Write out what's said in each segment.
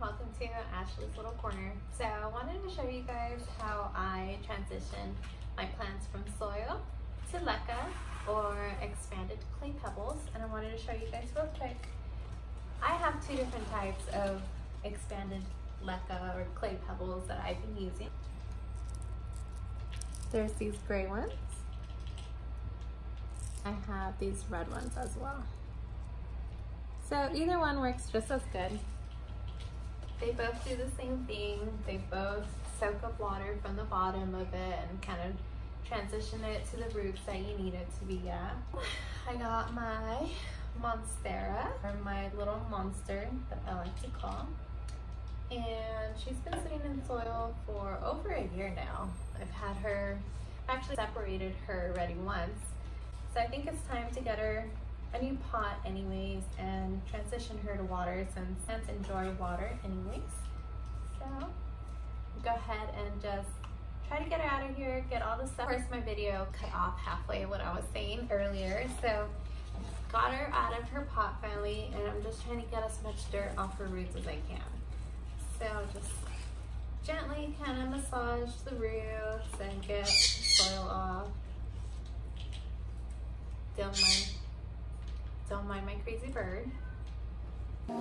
welcome to Ashley's Little Corner. So I wanted to show you guys how I transition my plants from soil to leca or expanded clay pebbles and I wanted to show you guys real quick. I have two different types of expanded leca or clay pebbles that I've been using. There's these gray ones. I have these red ones as well. So either one works just as good. They both do the same thing. They both soak up water from the bottom of it and kind of transition it to the roots that you need it to be at. I got my Monstera, or my little monster that I like to call. And she's been sitting in soil for over a year now. I've had her, actually separated her already once. So I think it's time to get her a new pot anyways and transition her to water since plants enjoy water anyways. So go ahead and just try to get her out of here, get all the stuff. Of course my video cut off halfway what I was saying earlier. So got her out of her pot finally and I'm just trying to get as much dirt off her roots as I can. So just gently kind of massage the roots and get the soil off. Don't mind don't mind my crazy bird. So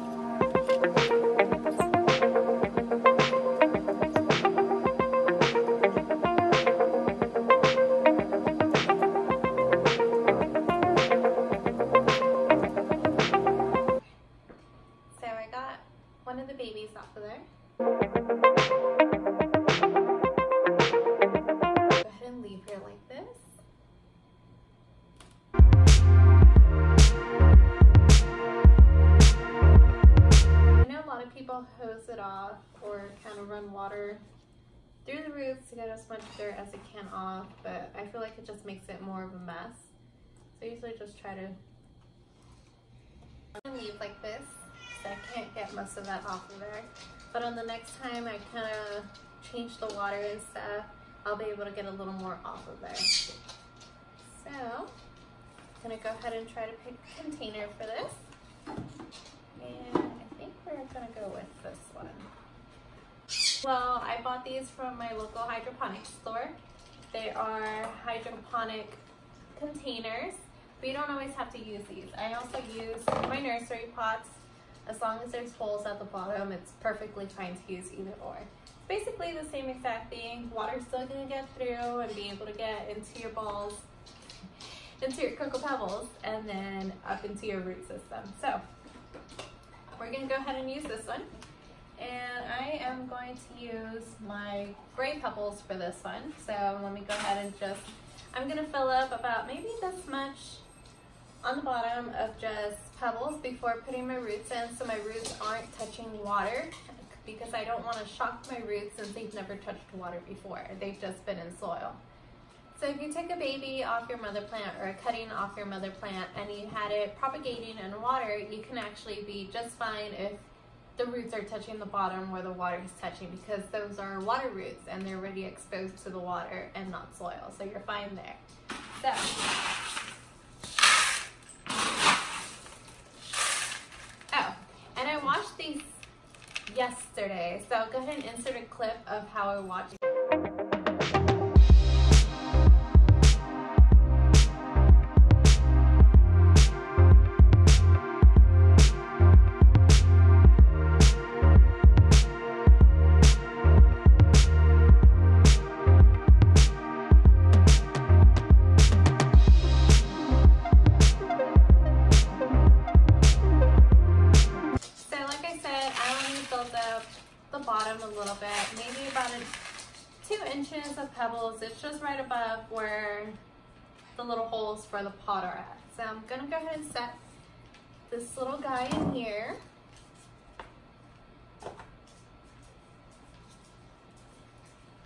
I got one of the babies off of there. Hose it off or kind of run water through the roots to get as much dirt as it can off, but I feel like it just makes it more of a mess. So I usually just try to leave like this, so I can't get most of that off of there. But on the next time I kind of change the water and stuff, I'll be able to get a little more off of there. So, I'm gonna go ahead and try to pick a container for this. And we're gonna go with this one. Well, I bought these from my local hydroponic store. They are hydroponic containers, but you don't always have to use these. I also use my nursery pots. As long as there's holes at the bottom, it's perfectly fine to use either or. It's basically the same exact thing. Water's still gonna get through and be able to get into your balls, into your cocoa pebbles, and then up into your root system. So we're gonna go ahead and use this one. And I am going to use my gray pebbles for this one. So let me go ahead and just, I'm gonna fill up about maybe this much on the bottom of just pebbles before putting my roots in so my roots aren't touching water because I don't want to shock my roots since they've never touched water before. They've just been in soil. So if you take a baby off your mother plant or a cutting off your mother plant and you had it propagating in water, you can actually be just fine if the roots are touching the bottom where the water is touching because those are water roots and they're already exposed to the water and not soil. So you're fine there. So, oh, and I watched these yesterday. So go ahead and insert a clip of how I watched just right above where the little holes for the pot are at. So I'm gonna go ahead and set this little guy in here.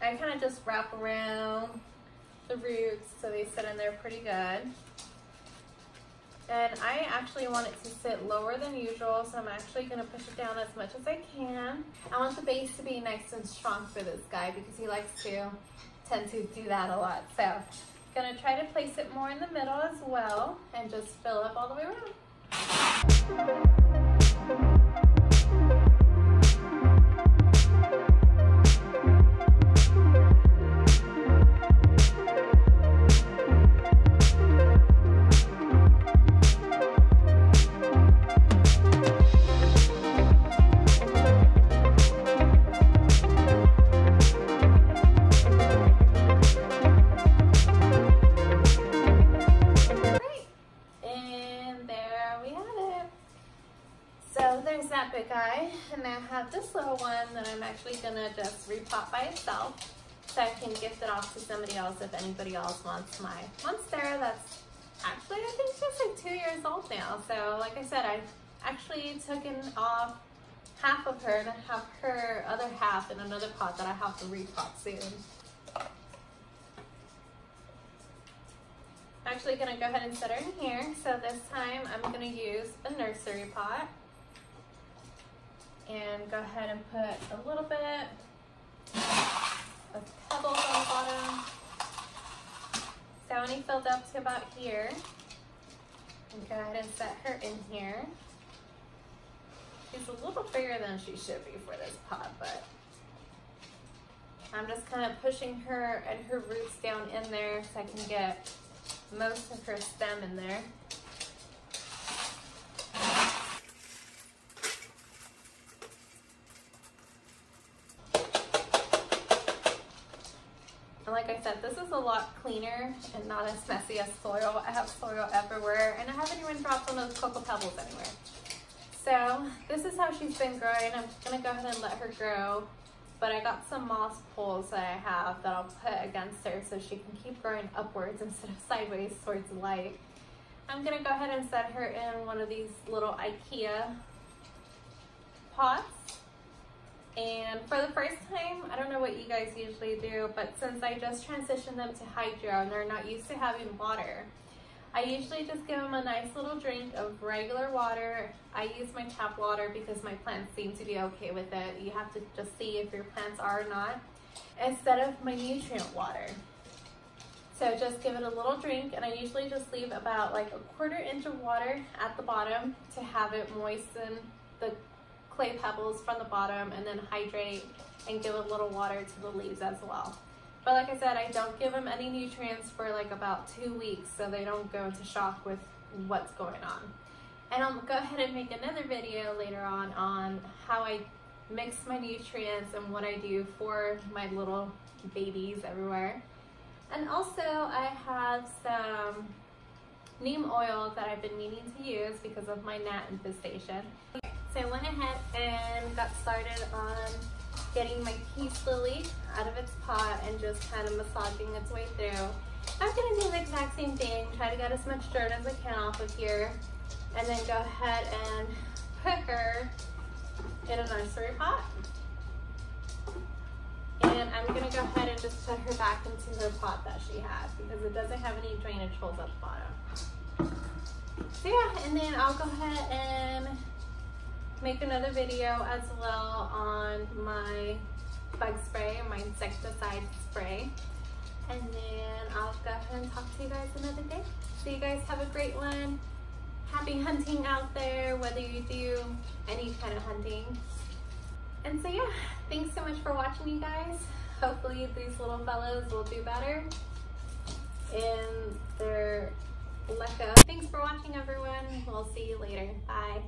I kind of just wrap around the roots so they sit in there pretty good. And I actually want it to sit lower than usual, so I'm actually gonna push it down as much as I can. I want the base to be nice and strong for this guy because he likes to tend to do that a lot. So I'm gonna try to place it more in the middle as well and just fill up all the way around. This little one that I'm actually gonna just repot by itself so I can gift it off to somebody else if anybody else wants my monstera that's actually I think she's like two years old now. So like I said, I actually taken off half of her and I have her other half in another pot that I have to repot soon. I'm actually gonna go ahead and set her in here. So this time I'm gonna use a nursery pot and go ahead and put a little bit of pebbles on the bottom. So filled up to about here, and go ahead and set her in here. She's a little bigger than she should be for this pot, but I'm just kind of pushing her and her roots down in there so I can get most of her stem in there. And like I said, this is a lot cleaner and not as messy as soil. I have soil everywhere and I haven't even dropped one of those cocoa pebbles anywhere. So this is how she's been growing. I'm just gonna go ahead and let her grow. But I got some moss poles that I have that I'll put against her so she can keep growing upwards instead of sideways towards the light. I'm gonna go ahead and set her in one of these little Ikea pots. And for the first time, I don't know what you guys usually do, but since I just transitioned them to hydro and they're not used to having water, I usually just give them a nice little drink of regular water. I use my tap water because my plants seem to be okay with it. You have to just see if your plants are or not, instead of my nutrient water. So just give it a little drink and I usually just leave about like a quarter inch of water at the bottom to have it moisten the clay pebbles from the bottom and then hydrate and give a little water to the leaves as well. But like I said, I don't give them any nutrients for like about two weeks so they don't go into shock with what's going on. And I'll go ahead and make another video later on on how I mix my nutrients and what I do for my little babies everywhere. And also I have some neem oil that I've been meaning to use because of my gnat infestation. So I went ahead and got started on getting my peace lily out of its pot and just kind of massaging its way through. I'm gonna do the exact same thing, try to get as much dirt as I can off of here, and then go ahead and put her in a nursery pot. And I'm gonna go ahead and just put her back into her pot that she had because it doesn't have any drainage holes at the bottom. So yeah, and then I'll go ahead and make another video as well on my bug spray, my insecticide spray. And then I'll go ahead and talk to you guys another day. So you guys have a great one. Happy hunting out there, whether you do any kind of hunting. And so yeah, thanks so much for watching you guys. Hopefully these little fellows will do better in their LECA. Thanks for watching everyone. We'll see you later. Bye.